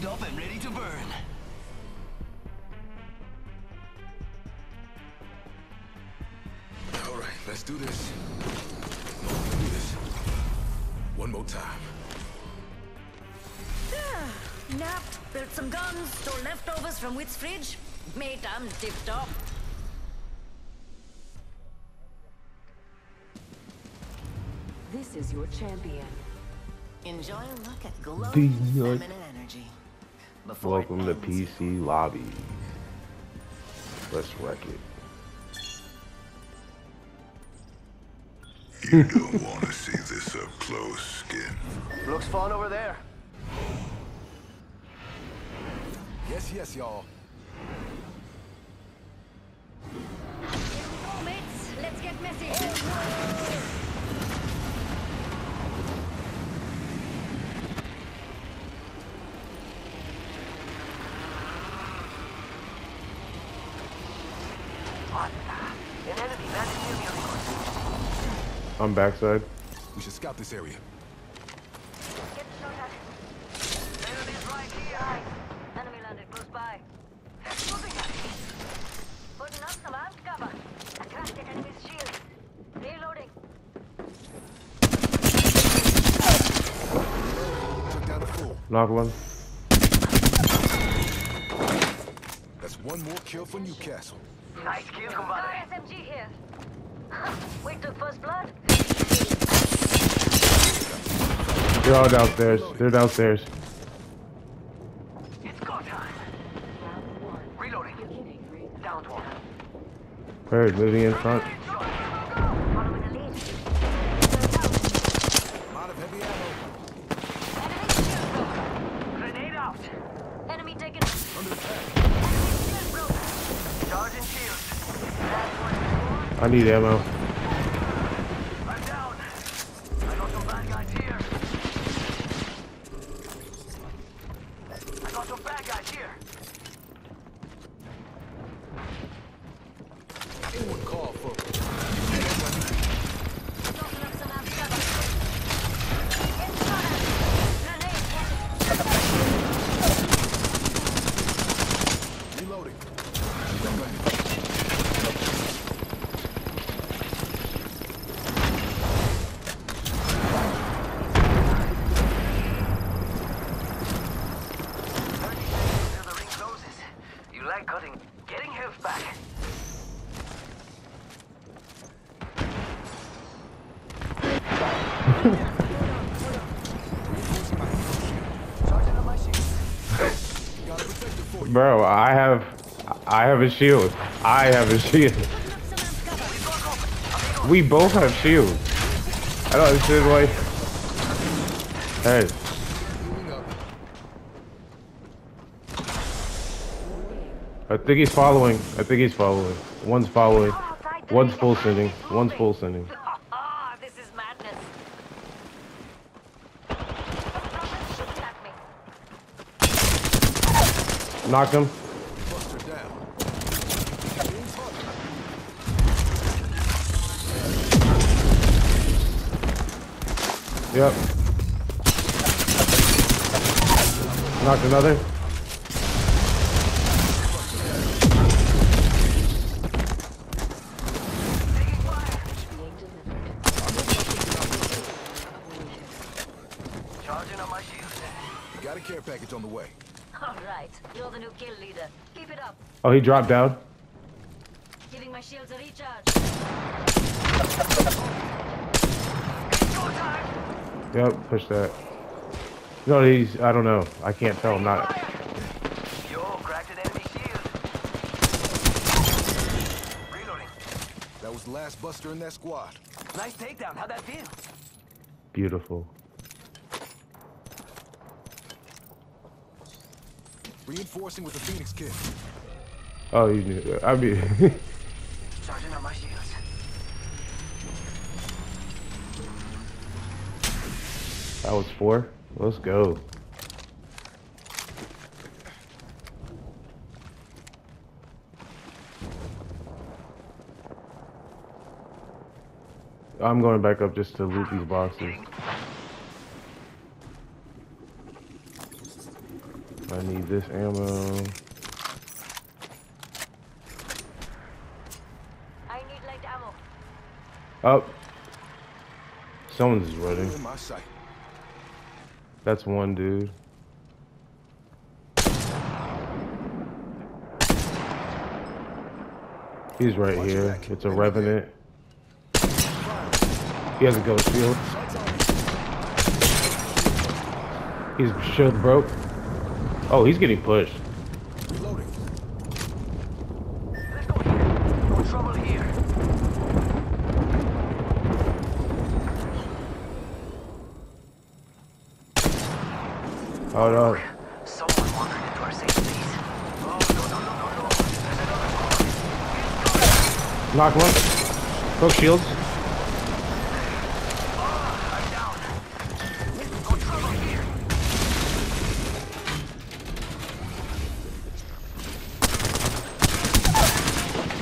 tuned up and ready to burn. All right, let's do this. Let's do this. One more time. Ah, nap, built some guns, stole leftovers from Witt's fridge. Mate, I'm tip-top. This is your champion. Enjoy a look at glowing These feminine energy. Before Welcome to. PC Lobby. Let's wreck it. You don't want to see this up close, Skin. Looks fun over there. Yes, yes, y'all. Oh, mates, let's get messy. An enemy landed near me on the coast. I'm backside. We should scout this area. Get shot at. Enemy's right here. Enemy landed close by. Moving up. Putting up some armed cover. I crashed an enemy's shield. Reloading. Took down a fool. Knock one. That's one more kill for Newcastle. Nice kill, Car compadre. SMG here. We took first blood. They're all downstairs. They're downstairs. It's go time. Reloading. Down one. Bird moving in front. Following the lead. I'm out of heavy ammo. Enemy shield broken. Grenade out. Enemy taken. Under attack. Enemy shield broken. Charging shield. I need ammo. I'm down. I got some bad guys here. I got some bad guys here. Anyone call for Tossing up some armed cover. Get shot at. Grenade. reloading. Thirty seconds till the ring closes. You like cutting, getting health back. Charging up my shield. Got a protector for you. Bro, I have I have a shield. I have a shield. We both have shields. I don't understand why. Hey. I think he's following. I think he's following. One's following. One's full sending. One's full sending. Ah, this is madness. Shooting at me. Knock him. Yep. Knocked another. Charging up my shield. Got a care package on the way. All right, you're the new kill leader. Keep it up. Oh, he dropped down. Giving my shields a recharge. Yep, push that. No, he's. I don't know. I can't tell. I'm not. Yo, cracked an enemy shield. Reloading. That was the last Buster in that squad. Nice takedown. How'd that feel? Beautiful. Reinforcing with the Phoenix kit. Oh, you knew. I mean, Charging up my shields. that was four. Let's go. I'm going back up just to loot these boxes. I need this ammo. I need light ammo. Oh. Someone's running. In my sight. That's one dude. He's right Watch here. back. It's a revenant. He has a ghost shield. Sights on me. His shield broke. Oh, he's getting pushed. Reloading. Let's go here. No trouble here. Oh no. Someone wandered into our safe space. Oh, no, no, no, no, no. There's another Knock one. Broke shields.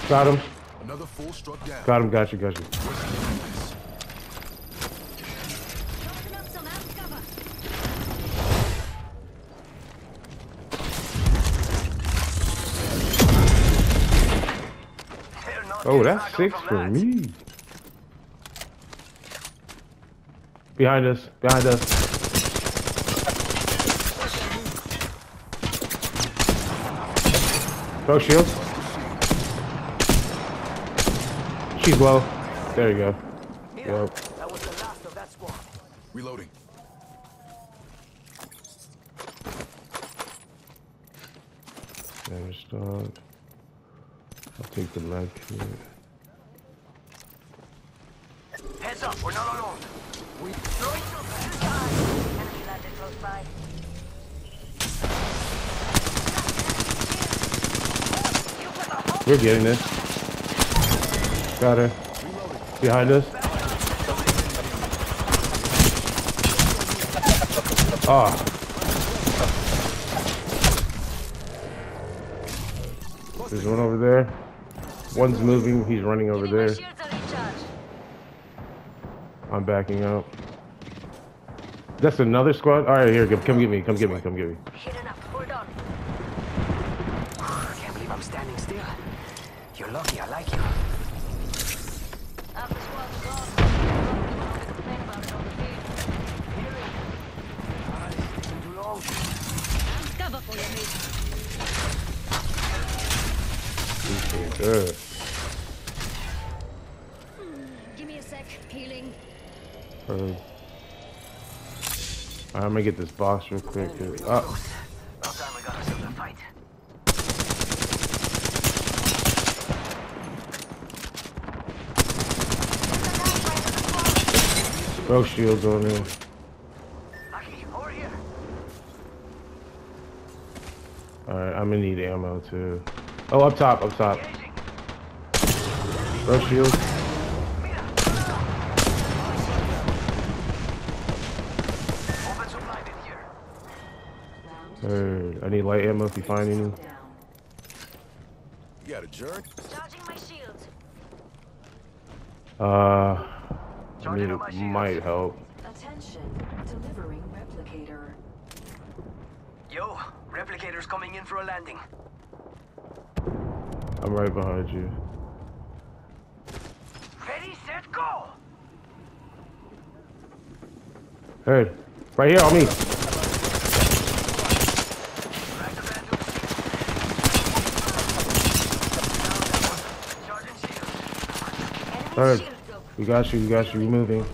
Got him. Another struck down. Got him. Got you. Got you. Charging up some amp cover. They're not Oh, that's six for me. Behind us. Behind us. Broke shield. She's low. There you go. Mira, Yep. that was the last of that squad. Reloading. Damage dog. I'll take the leg kit. Heads up, we're not alone. Enemy landed close by. We're getting this. Got her. Behind us. Ah. There's one over there. One's moving. He's running over there. I'm backing up. That's another squad. All right, here. Come, come get me. Come get me. Come get me. I can't believe I'm standing still. You're lucky I like you. Good. Give me a sec. Healing. Heard. I'm gonna get this box real quick. Real Uh, close. About time we got ourselves a fight. Broke shields on him. Here. Alright, I'm gonna need ammo too. Oh, up top, up top. Engaging. Broke shields. Open supply bin here. Heard. I need light ammo if you find any. You got a jerk? Charging my shields. Uh, I mean, it might help. Attention. Delivering replicator. Yo, replicators coming in for a landing. I'm right behind you. Ready, set, go! Heard. Right here on me. Back to Bandit. Charging shield. Enemy Heard. shield broke. We got you, we got you. we're moving.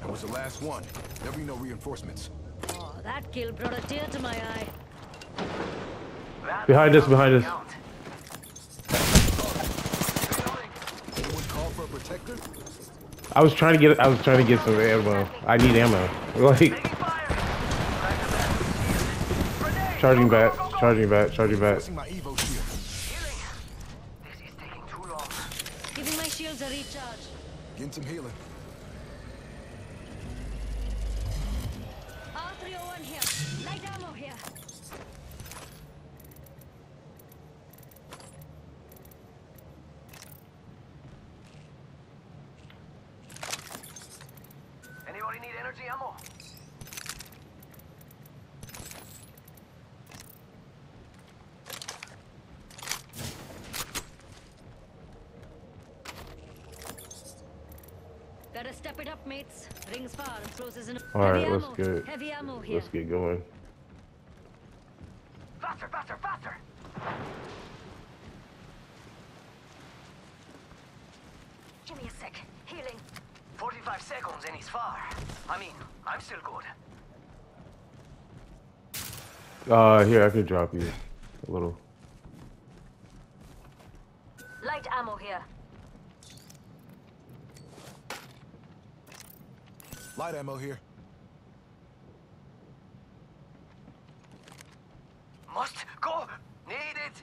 That was the last one. There'll be no reinforcements. Oh, that kill brought a tear to my eye. That Behind us, behind us. Anyone call for a protector? I was trying to get, I was trying to get some ammo. I need ammo. Like, Taking fire. Back to Bandit. Grenade. charging Go, go, back, charging back, charging back. Pressing my Evo shield. Healing. This is taking too long. Giving my shields a recharge. Getting some healing. R301 here. Light ammo here. Anyone Anybody need energy ammo? Better step it up, mates. Rings far and closes in. All right, Heavy let's ammo. get- Heavy ammo here. Let's get going. Faster, faster, faster! Give me a sec. Healing. 45 seconds and he's far. I mean, I'm still good. Uh, here I could drop you a little. Light ammo here. Light ammo here. Must go. Need it.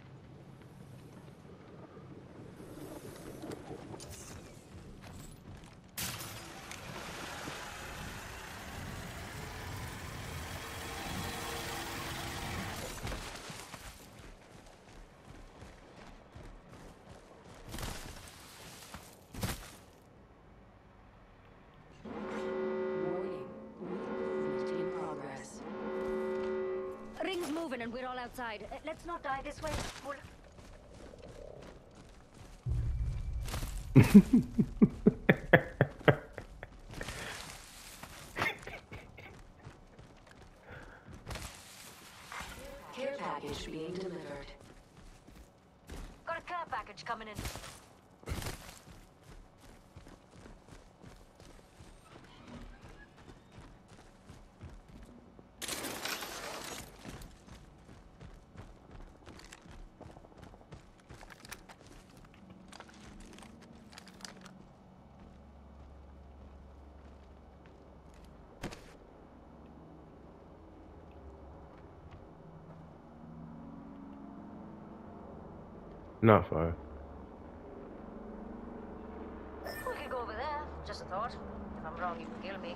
Warning. Movement in progress. Moving and we're all outside. Uh, let's not die this way. Care package being delivered. Got a care package coming in. Not fire. We could go over there. Just a thought. If I'm wrong, you can kill me.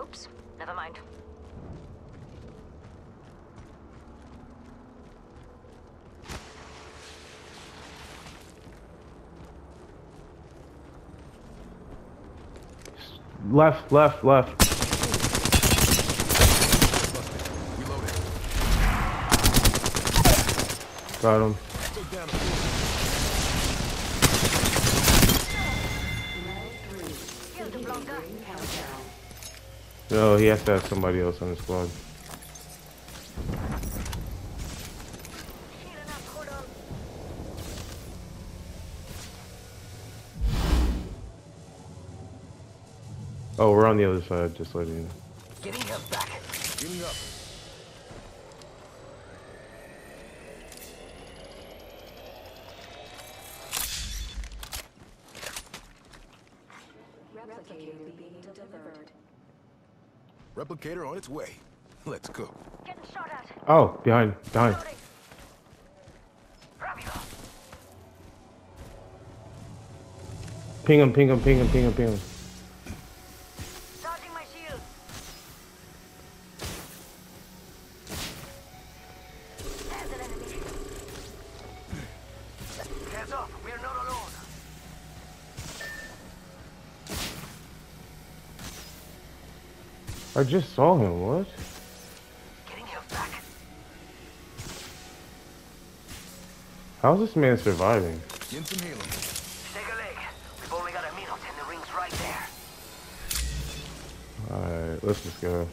Oops. Never mind. Left, left, left. Reloading. Got him. Took down a fool. Level 3. Kill the Blanca. Ring countdown. No, he has to have somebody else on the squad. Healing up. Hold on. Oh, we're on the other side, just letting you know. Getting him back. Healing up. Replicator being delivered. Replicator on its way. Let's go. Getting shot at. Oh, behind, behind. Ping him, ping him, ping him, ping him, ping him. I just saw him, what? Getting him back. How's this man surviving? Get some healing. Take a leg. We've only got a minute and the ring's right there. Alright, let's just go.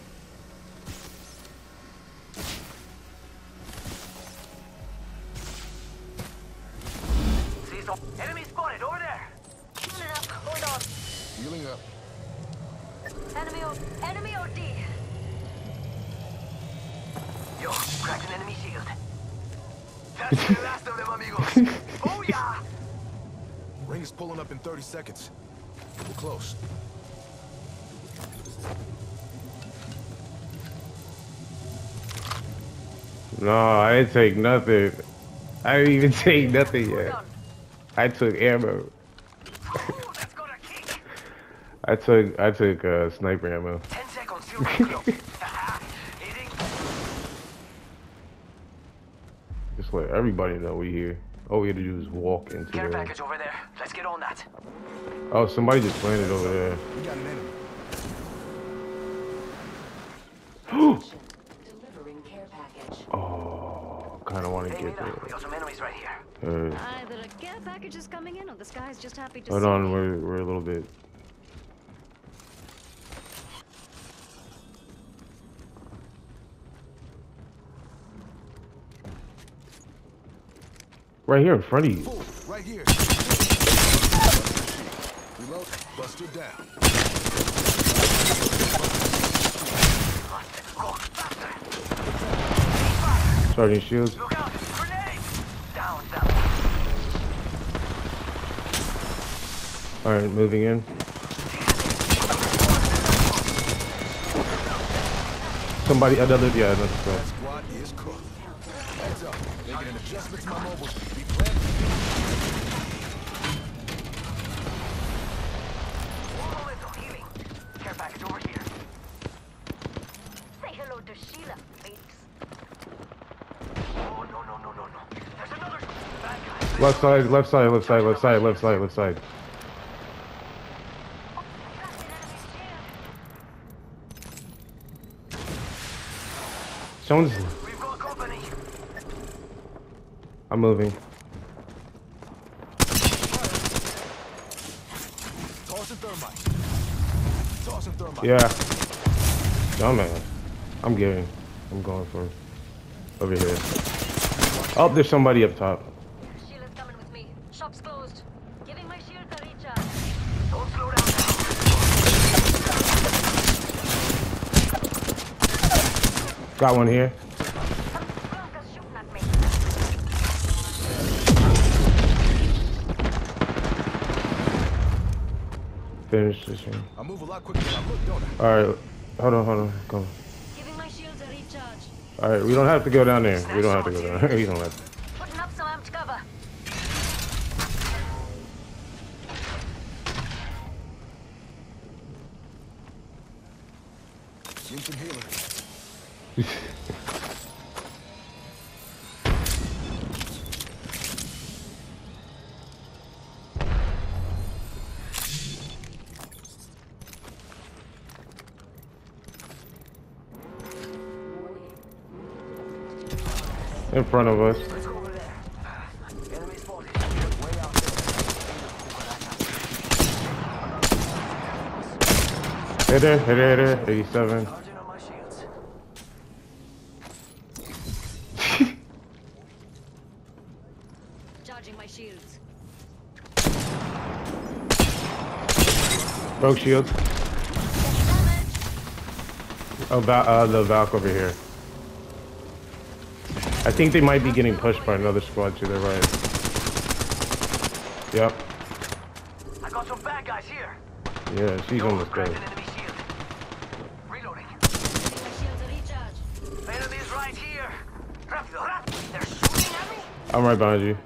Ring is pulling up in 30 seconds. We're close. No, I didn't take nothing. I didn't even take nothing yet. I took ammo. Ooh, that's got a kick. I took I took uh, sniper ammo. Ten seconds till ring close. Hitting. Just let everybody know we here. All we had to do is walk into Care there. package over there. Oh, somebody just landed over there. We got an enemy. Delivering care package. Oh, kind of want to Hey, get Mira, we there. got some enemies right here. Uh, Either a care package is coming in or this guy's just happy to hold on, we're we're a little bit. Right here in front of you. Right here. Reload. Buster down. Go. Charging shields. Look out. Grenade. Down, down. All right, moving in. Somebody, another, yeah, another squad. Squad is cooked. Heads up. Making an adjustment to my mobile. Be planted. One little healing. Care package over here. Say to Sheila, mates. Oh, no, no, no, no, no. There's another bad guy. Left side, left side, left side, left side, left side, left side. Cracked an enemy's shield. Someone's, We've got company. I'm moving. Tossing thermite. Tossing thermite. Yeah. Dumbass. I'm getting. I'm going for over here. Oh, there's somebody up top. Sheila's coming with me. Shop's closed. Giving my shield a recharge. Don't slow down now. Got one here. Blanca's shooting at me. Finish this one. I move a lot quicker than I look, don't I? All right. Hold on, hold on. Come. Giving my shields a recharge. All right, we don't have to go down there. We don't have to go down there. we don't have to. In front of us. Let's go over there. Enemy spotted. Way out there. Hit her, hit her, hit her. 87. Charging my shields. Shields. Broke shield. Damage. Oh, uh, the Valk over here. I think they might be getting pushed by another squad to their right. Yep. I got some bad guys here. Yeah, she's Yo, almost cracked dead. enemy shield. Reloading. Giving my shields a recharge. Enemies right here. Rápido, rápido. They're shooting at me. I'm right behind you.